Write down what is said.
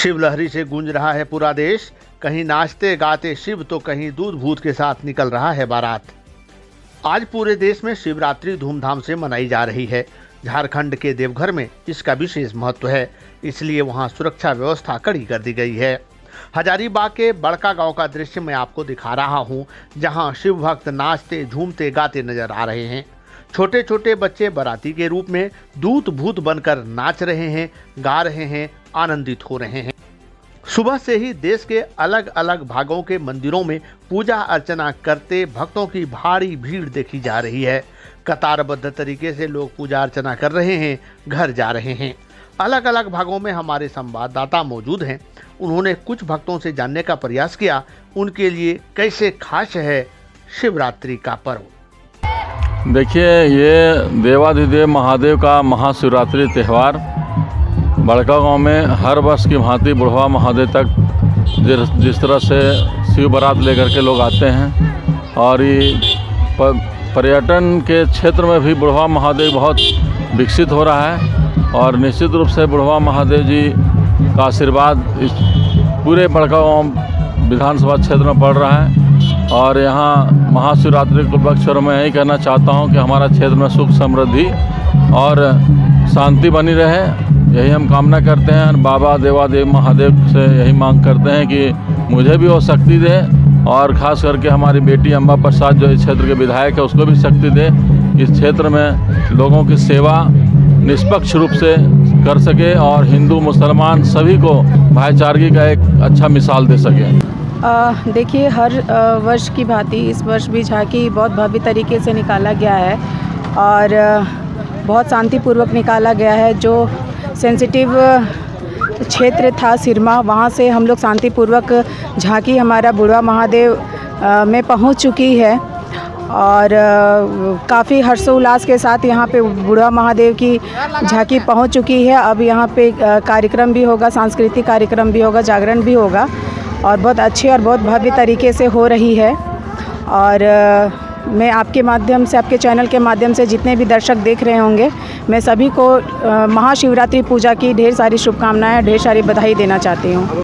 शिवलहरी से गूंज रहा है पूरा देश। कहीं नाचते गाते शिव तो कहीं दूध भूत के साथ निकल रहा है बारात। आज पूरे देश में शिवरात्रि धूमधाम से मनाई जा रही है। झारखंड के देवघर में इसका विशेष महत्व है। इसलिए वहाँ सुरक्षा व्यवस्था कड़ी कर दी गई है। हजारीबाग के बड़का गाँव का दृश्य मैं आपको दिखा रहा हूँ, जहाँ शिव भक्त नाचते, झूमते, गाते नज़र आ रहे हैं। छोटे छोटे बच्चे बाराती के रूप में दूत भूत बनकर नाच रहे हैं, गा रहे हैं आनंदित हो रहे हैं। सुबह से ही देश के अलग अलग भागों के मंदिरों में पूजा अर्चना करते भक्तों की भारी भीड़ देखी जा रही है। कतारबद्ध तरीके से लोग पूजा अर्चना कर रहे हैं, घर जा रहे हैं। अलग अलग भागों में हमारे संवाददाता मौजूद हैं। उन्होंने कुछ भक्तों से जानने का प्रयास किया। उनके लिए कैसे खास है शिवरात्रि का पर्व? देखिए, ये देवाधिदेव महादेव का महाशिवरात्रि त्यौहार बड़का गाँव में हर वर्ष की भांति बुढ़वा महादेव तक जिस तरह से शिव बारात लेकर के लोग आते हैं और ये पर्यटन के क्षेत्र में भी बुढ़वा महादेव बहुत विकसित हो रहा है और निश्चित रूप से बुढ़वा महादेव जी का आशीर्वाद इस पूरे बड़का गाँव विधानसभा क्षेत्र में पड़ रहा है। और यहाँ महाशिवरात्रि के उपलक्ष्य में यही कहना चाहता हूँ कि हमारा क्षेत्र में सुख समृद्धि और शांति बनी रहे। यही हम कामना करते हैं बाबा देवादेव महादेव से यही मांग करते हैं कि मुझे भी वो शक्ति दे और ख़ास करके हमारी बेटी अम्बा प्रसाद जो इस क्षेत्र के विधायक है, उसको भी शक्ति दे। इस क्षेत्र में लोगों की सेवा निष्पक्ष रूप से कर सके और हिंदू, मुसलमान सभी को भाईचारगी का एक अच्छा मिसाल दे सके। देखिए, हर वर्ष की भांति इस वर्ष भी झांकी बहुत भव्य तरीके से निकाला गया है और बहुत शांतिपूर्वक निकाला गया है, जो सेंसिटिव क्षेत्र था सिरमा, वहाँ से हम लोग शांतिपूर्वक झांकी हमारा बुढ़वा महादेव में पहुँच चुकी है। और काफ़ी हर्षोल्लास के साथ यहाँ पे बुढ़वा महादेव की झांकी पहुँच चुकी है। अब यहाँ पे कार्यक्रम भी होगा, सांस्कृतिक कार्यक्रम भी होगा, जागरण भी होगा। और बहुत अच्छे और बहुत भव्य तरीके से हो रही है। और मैं आपके माध्यम से, आपके चैनल के माध्यम से जितने भी दर्शक देख रहे होंगे, मैं सभी को महाशिवरात्रि पूजा की ढेर सारी शुभकामनाएँ, ढेर सारी बधाई देना चाहती हूँ।